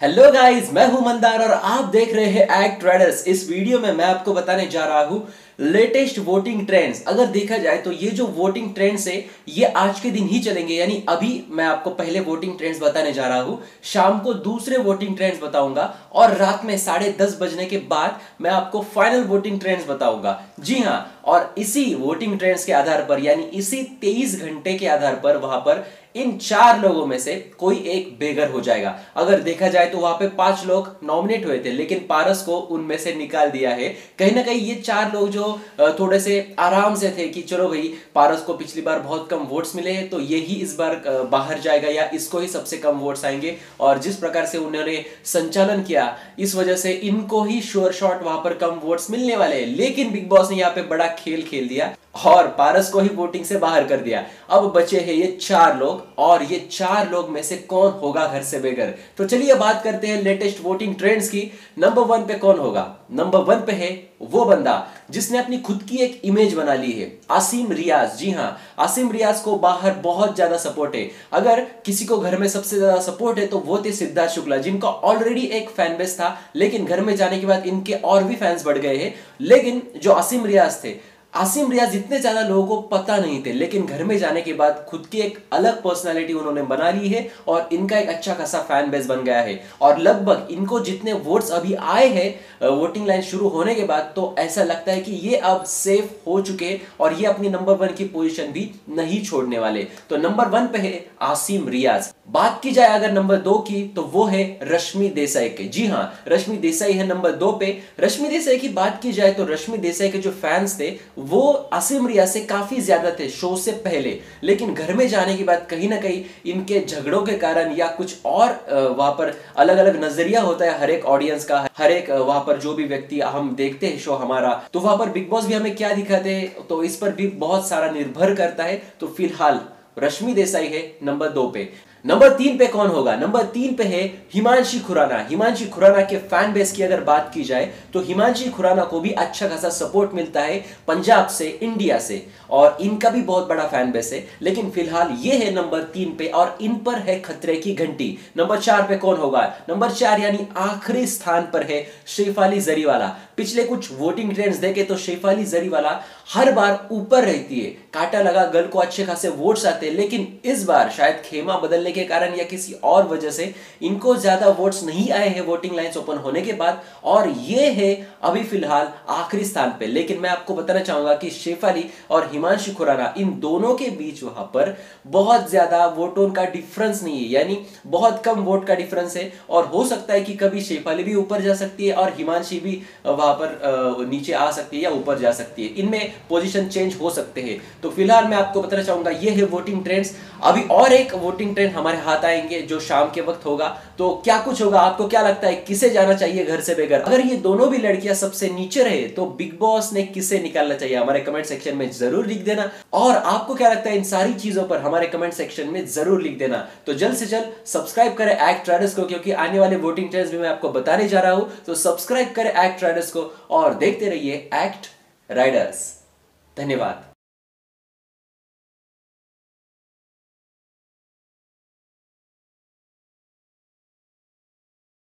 Hello guys मैं हूँ मंदार और आप देख रहे हैं एक्ट ट्रेडर्स इस वीडियो में मैं आपको बताने जा रहा हूँ लेटेस्ट वोटिंग ट्रेंड्स अगर देखा जाए तो ये जो वोटिंग ट्रेंड्स है, ये आज के दिन ही चलेंगे। यानी अभी मैं आपको पहले वोटिंग ट्रेंड्स बताने जा रहा हूँ। शाम को दूसरे वोटिंग ट्रेंड्स बताऊँगा और रात में साढ़े दस बजने के बाद मैं आपको फाइनल वोटिंग ट्रेंड्स बताऊँगा। जी हाँ और इसी वोटिंग ट्रेंड्स के आधार पर, यानी इसी तेईस घंटे के आधार पर वहाँ पर इन चार लोगों में से कोई एक बेगर हो जाएगा। अगर देखा जाए तो वहाँ पे पाँच लोग नॉमिनेट हुए थे, लेकिन पारस को उनमें से निकाल दिया है। कहीं ना कहीं ये चार लोग जो थोड़े से आराम से थे कि चलो भाई, पारस को पिछली बार बहुत कम वोट्स मिले तो ये ही इस बार बाहर जाएगा या इसको ही सबसे कम वोट्स आएँगे। और जिस प्रकार से उन्होंने संचालन किया, इस वजह से इनको ही श्योर शॉट वहाँ पर कम वोट्स मिलने वाले हैं। लेकिन बिग बॉस ने यहाँ पे बड़ा खेल खेल दिया और पारस को ही वोटिंग से बाहर कर दिया। अब बचे हैं ये चार लोग। और ये चार लोग में से कौन होगा घर से बेघर? तो चलिए बात करते हैं लेटेस्ट वोटिंग ट्रेंड्स की। नंबर वन पे कौन होगा? नंबर वन पे है वो बंदा जिसने अपनी खुद की एक इमेज बना ली है, आसिम रियाज। जी हाँ आसिम रियाज को बाहर बहुत ज़्यादा सपोर्ट है। अगर किसी को घर में सबसे ज़्यादा सपोर्ट है तो वो थे सिद्धार्थ शुक्ला, जिनका ऑलरेडी एक फ़ैन बेस था, लेकिन घर में जाने के बाद इनके और भी फैंस बढ़ गए हैं। लेकिन जो आसिम रियाज थे आसिम रियाज इतने ज़्यादा लोगों को पता नहीं थे, लेकिन घर में जाने के बाद खुद की एक अलग पर्सनालिटी उन्होंने बना ली है और इनका एक अच्छा खासा फ़ैन बेस बन गया है। और लगभग इनको जितने वोट्स अभी आए हैं वोटिंग लाइन शुरू होने के बाद तो ऐसा लगता है कि ये अब सेफ़ हो चुके हैं और ये अपनी नंबर वन की पोजिशन भी नहीं छोड़ने वाले। तो नंबर वन पे है आसिम रियाज। बात की जाए अगर नंबर दो की तो वो है रश्मि देसाई के। जी हाँ रश्मि देसाई है नंबर दो पे। रश्मि देसाई की बात की जाए तो रश्मि देसाई के जो फैंस थे, वो असीम रिया से काफ़ी ज़्यादा थे शो से पहले। लेकिन घर में जाने के बाद कहीं ना कहीं इनके झगड़ों के कारण या कुछ और वहाँ पर अलग अलग नज़रिया होता है। हर एक ऑडियंस का, हर एक वहाँ पर जो भी व्यक्ति हम देखते हैं शो हमारा तो वहाँ पर बिग बॉस भी हमें क्या दिखाते हैं? तो इस पर भी बहुत सारा निर्भर करता है। तो फ़िलहाल, रश्मि देसाई है नंबर दो पे। नंबर तीन पे कौन होगा? नंबर तीन पे है हिमांशी खुराना। हिमांशी खुराना के फ़ैन बेस की अगर बात की जाए तो हिमांशी खुराना को भी अच्छा खासा सपोर्ट मिलता है पंजाब से इंडिया से। और इनका भी बहुत बड़ा फ़ैन बेस है। लेकिन फ़िलहाल ये है नंबर तीन पे और इन पर है खतरे की घंटी। नंबर चार पे कौन होगा? नंबर चार यानी आखिरी स्थान पर है शेफाली जरीवाला। पिछले कुछ वोटिंग ट्रेंड्स देखे तो शेफाली जरीवाला हर बार ऊपर रहती है। काटा लगा गल को अच्छे खासे वोट्स आते हैं, लेकिन इस बार शायद खेमा बदलने के कारण या किसी और वजह से इनको ज़्यादा वोट्स नहीं आए हैं वोटिंग लाइंस ओपन होने के बाद। और ये है अभी फ़िलहाल आखिरी स्थान पे। लेकिन मैं आपको बताना चाहूँगा कि शेफाली और हिमांशु खुराना, इन दोनों के बीच वहाँ पर बहुत ज़्यादा वोटों का डिफरेंस नहीं है। यानी बहुत कम वोट का डिफरेंस है। और हो सकता है कि कभी शेफाली भी ऊपर जा सकती है और हिमांशी भी वहाँ पर नीचे आ सकती है या ऊपर जा सकती है। इनमें पोजिशन चेंज हो सकते हैं। तो फ़िलहाल मैं आपको बताना चाहूँगा, ये है वोटिंग ट्रेंड्स अभी और एक वोटिंग ट्रेंड हमारे हाथ आएँगे जो शाम के वक्त होगा। तो क्या कुछ होगा? आपको क्या लगता है, किसे जाना चाहिए घर से बेघर अगर ये दोनों भी लड़कियाँ सबसे नीचे रहे तो बिग बॉस ने किसे निकालना चाहिए? हमारे कमेंट सेक्शन में ज़रूर लिख देना। और आपको क्या लगता है, इन सारी चीज़ों पर हमारे कमेंट सेक्शन में ज़रूर लिख देना। तो जल्द से जल्द सब्सक्राइब करें एक्ट को, क्योंकि आने वाले वोटिंग ट्रेंड्स भी मैं आपको बताने जा रहा हूँ। तो सब्सक्राइब करें एक्ट ट्रेडर्स को और देखते रहिए एक्ट राइडर्स धन्यवाद।